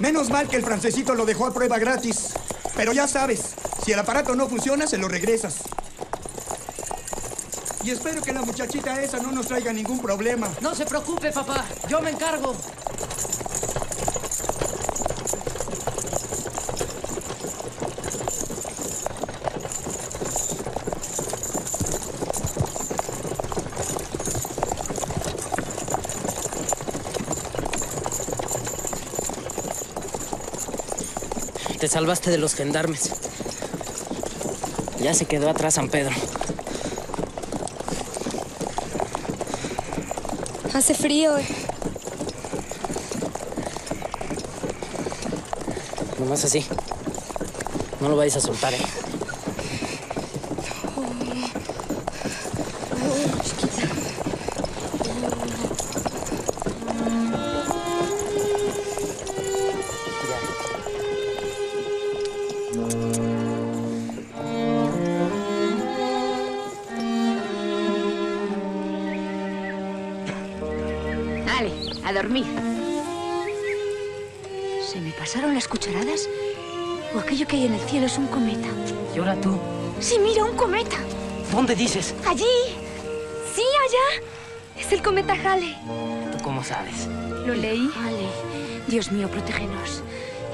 Menos mal que el francesito lo dejó a prueba gratis. Pero ya sabes, si el aparato no funciona, se lo regresas. Y espero que la muchachita esa no nos traiga ningún problema. No se preocupe, papá. Yo me encargo. Te salvaste de los gendarmes. Ya se quedó atrás San Pedro. Hace frío. Nomás así. No lo vayas a soltar, ¿eh? Vale, a dormir. ¿Se me pasaron las cucharadas? ¿O aquello que hay en el cielo es un cometa? ¿Y ahora tú? Sí, mira, un cometa. ¿Dónde dices? Allí. Sí, allá. Es el cometa Halley. ¿Tú cómo sabes? Lo leí. Vale. Dios mío, protégenos.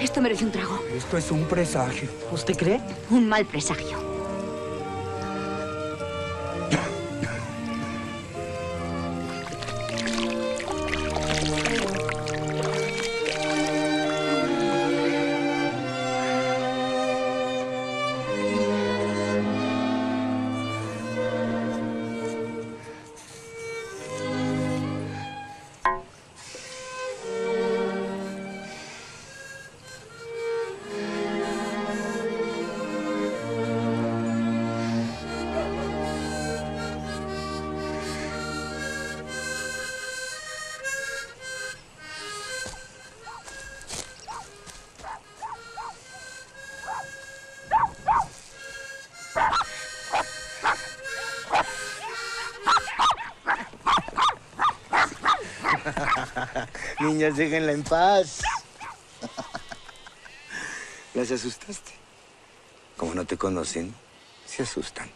Esto merece un trago. Esto es un presagio. ¿Usted cree? Un mal presagio. Niñas, déjenla en paz. ¿Las asustaste? Como no te conocen, se asustan.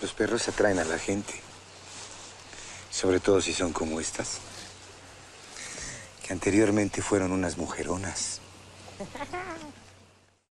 Los perros atraen a la gente. Sobre todo si son como estas. Que anteriormente fueron unas mujeronas.